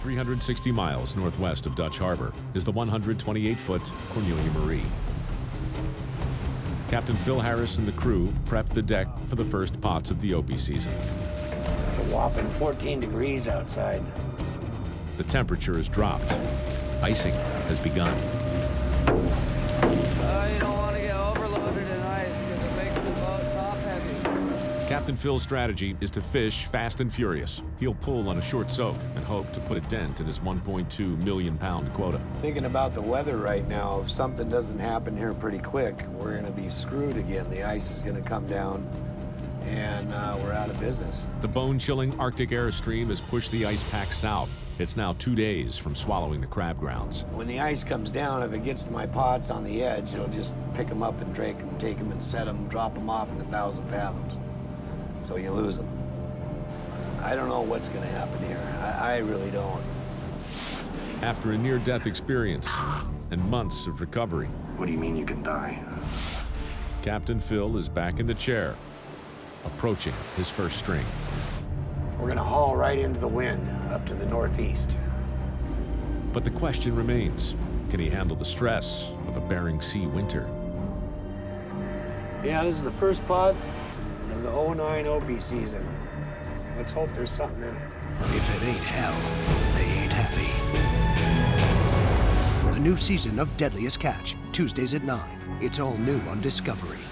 360 miles northwest of Dutch Harbor is the 128-foot Cornelia Marie. Captain Phil Harris and the crew prepped the deck for the first pots of the Opie season. It's a whopping 14 degrees outside. The temperature has dropped. Icing has begun. Captain Phil's strategy is to fish fast and furious. He'll pull on a short soak and hope to put a dent in his 1.2 million pound quota. Thinking about the weather right now, if something doesn't happen here pretty quick, we're going to be screwed again. The ice is going to come down and uh, we're out of business. The bone-chilling Arctic airstream has pushed the ice pack south. It's now two days from swallowing the crab grounds. When the ice comes down, if it gets to my pots on the edge, it'll just pick them up and drake them, take them and set them, drop them off in a thousand fathoms. So you lose them. I don't know what's going to happen here. I, I really don't. After a near-death experience and months of recovery, What do you mean you can die? Captain Phil is back in the chair, approaching his first string. We're going to haul right into the wind up to the northeast. But the question remains, can he handle the stress of a Bering Sea winter? Yeah, this is the first pod the 09 Opie season. Let's hope there's something in it. If it ain't hell, they ain't happy. The new season of Deadliest Catch, Tuesdays at 9. It's all new on Discovery.